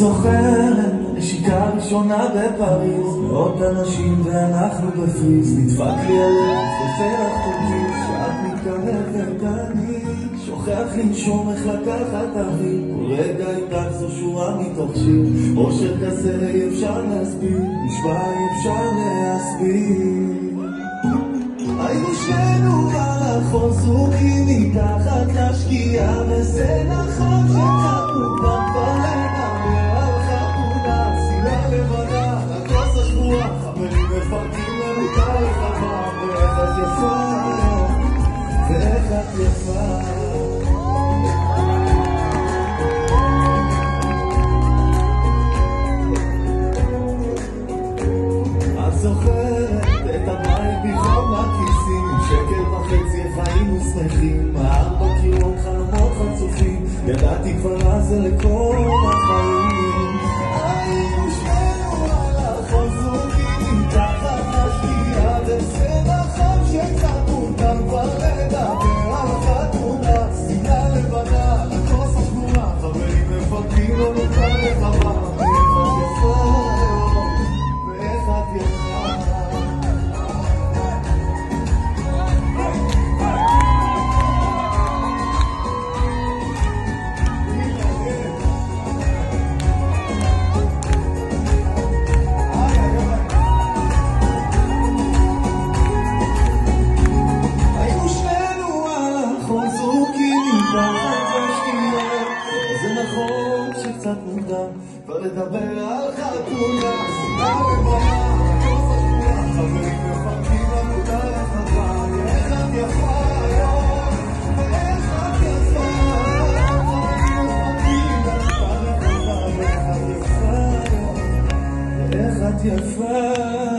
זוכרת, נשיקה ראשונה בפריז, מאות אנשים ואנחנו בפריז, נדפק לי הלב, ופרח תוקיף, שאת מתקרבת, אני שוכח לנשום איך לקחת כל רגע איתך זו שורה מתוך שיר, אושר כזה אי אפשר להסביר, נשבע אי אפשר להסביר. היינו שנינו על החול זרוקים מתחת לשקיעה וזה נכון לדבר על חתונה לבנה, הכוס השבועה חברים מפרקים לנו את הרחבה ואיך את יפה. ואיך את יפה. זוכרת את הבית בחום הכיסים? שקל וחצי איך היינו שמחים ארבע קירות חלומות חצופים. ידעתי כבר אז זה לכל החיים זה נכון שקצת מוקדם כבר לדבר על חתונה. שמלה לבנה כוס השבועה חברים מפרקים את הרחבה איך את יפה היום ואיך את יפה ואיך את יפה היום ואיך את יפה